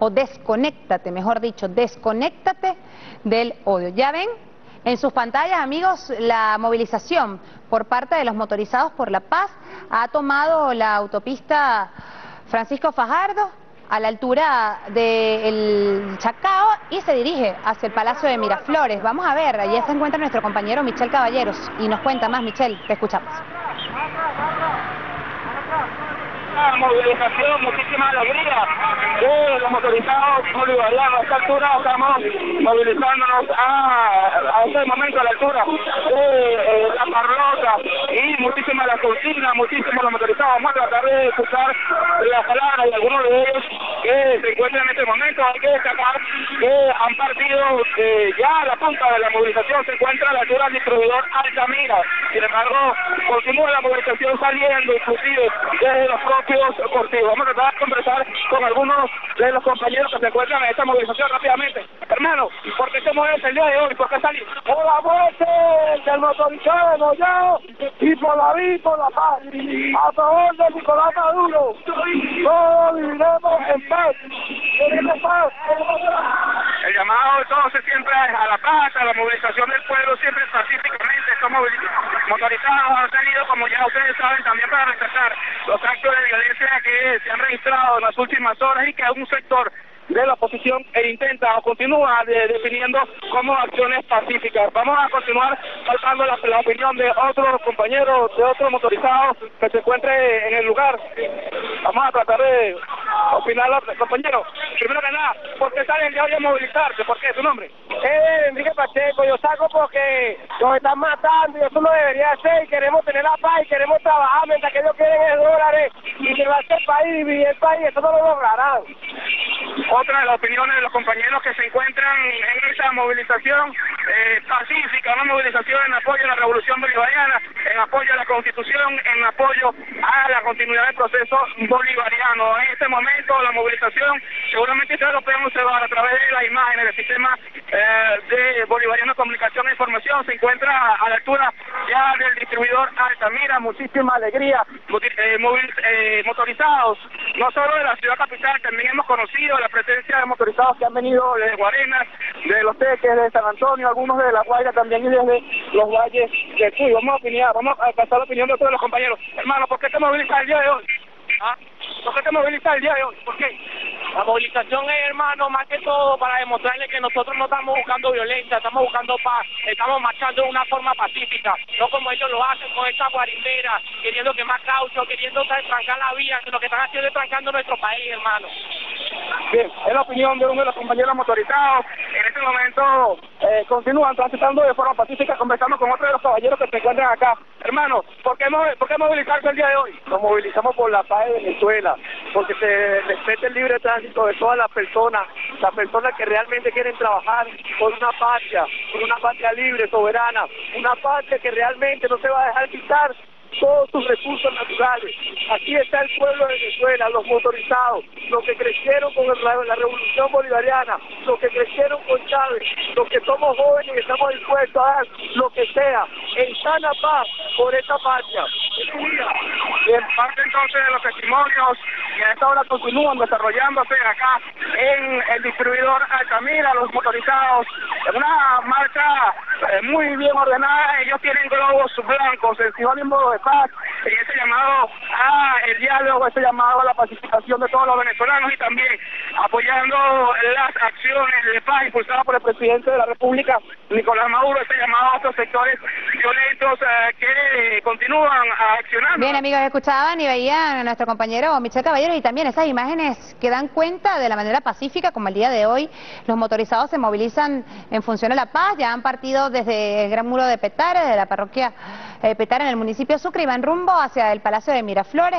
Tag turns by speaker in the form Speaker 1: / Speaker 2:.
Speaker 1: o desconéctate, mejor dicho, desconéctate del odio. Ya ven en sus pantallas, amigos, la movilización por parte de los motorizados por la paz ha tomado la autopista Francisco Fajardo a la altura del Chacao y se dirige hacia el Palacio de Miraflores. Vamos a ver, allí se encuentra nuestro compañero Michel Caballeros y nos cuenta más, Michel, te escuchamos
Speaker 2: movilización, muchísima alegría de los motorizados bolivarianos. A esta altura estamos movilizándonos a, a este momento a la altura de eh, la parrota y muchísima la consigna, muchísimos los motorizados. Vamos a tratar de escuchar las palabras de algunos de ellos que se encuentran en este momento. Hay que destacar que han partido eh, ya la punta de la movilización, se encuentra a la altura del distribuidor Altamira. Sin embargo, continúa la movilización saliendo inclusive desde los propios cortivos. Vamos a tratar de conversar con algunos de los compañeros que se encuentran en esta movilización rápidamente. Hermano, ¿por qué se mueve el día de hoy? ¿Por qué?
Speaker 3: Por la muerte del motorizado yo y por la vida por la paz. A favor de Nicolás Maduro. Todos viviremos en paz. Queremos paz.
Speaker 2: El llamado todos siempre a la paz, a la movilización del pueblo, siempre pacíficamente. Estos motorizados han salido, como ya ustedes saben, también para rechazar los actos de violencia que se han registrado en las últimas horas y que un sector de la oposición e intenta o continúa definiendo como acciones pacíficas. Vamos a continuar faltando la, opinión de otros compañeros, de otros motorizados que se encuentren en el lugar. Vamos a tratar de opinar, compañeros. Primero que nada, ¿por qué salen de hoy a movilizarse? ¿Por qué? ¿Su nombre?
Speaker 3: Eh, Enrique Pacheco, yo salgo porque nos están matando y eso no debería ser y queremos tener la paz y queremos trabajar mientras que ellos quieren el dólares y que va a ser el país, dividir el país, eso no lo lograrán
Speaker 2: otra de las opiniones de los compañeros que se encuentran en esta movilización eh, pacífica, una movilización en apoyo a la revolución bolivariana, en apoyo a la constitución, en apoyo a la continuidad del proceso bolivariano. En este momento la movilización, seguramente ustedes lo pueden observar a través de las imágenes del sistema eh, de bolivariano comunicación e información, se encuentra a la altura del distribuidor Altamira, muchísima alegría, eh, motorizados, no solo de la ciudad capital, también hemos conocido la presencia de motorizados que han venido desde Guarenas, de Los Teques, de San Antonio, algunos de La Guaira también y desde los valles de Cuy. Vamos a opinar, vamos a pasar la opinión de todos los compañeros. Hermano, ¿por qué te movilizas el día de hoy? ¿Ah? ¿Por qué te movilizas el día de hoy? ¿Por qué?
Speaker 4: La movilización es, hermano, más que todo para demostrarle que nosotros no estamos buscando violencia, estamos buscando paz, estamos marchando de una forma pacífica, no como ellos lo hacen con esta guarimbera, queriendo quemar caucho, queriendo trancar la vía, que lo que están haciendo es trancando nuestro país, hermano.
Speaker 2: Bien, es la opinión de uno de los compañeros motorizados. En este momento eh, continúan transitando de forma pacífica, conversando con otro de los caballeros que se encuentran acá. Hermano, ¿por qué, ¿por qué movilizarse el día de hoy?
Speaker 3: Nos movilizamos por la paz de Venezuela, porque se respete el libre tránsito de todas las personas, las personas que realmente quieren trabajar por una patria, por una patria libre, soberana, una patria que realmente no se va a dejar quitar todos sus recursos naturales. Aquí está el pueblo de Venezuela, los motorizados, los que crecieron con la revolución bolivariana, los que crecieron con Chávez, los que somos jóvenes y estamos dispuestos a dar lo que sea, en sana paz por esta patria.
Speaker 2: Y en parte entonces de los testimonios que a esta hora continúan desarrollándose acá en el distribuidor Altamira, los motorizados, en una marcha eh, muy bien ordenada, ellos tienen globos blancos en sinónimo de paz, en ese llamado a el diálogo, ese llamado a la pacificación de todos los venezolanos y también apoyando las acciones de paz impulsadas por el presidente de la República, Nicolás Maduro, ese llamado a estos sectores violentos eh, que continúan
Speaker 1: Bien, amigos, escuchaban y veían a nuestro compañero Michel Caballero y también esas imágenes que dan cuenta de la manera pacífica como el día de hoy los motorizados se movilizan en función a la paz, ya han partido desde el Gran Muro de Petare, de la parroquia eh, Petare en el municipio de Sucre y van rumbo hacia el Palacio de Miraflores.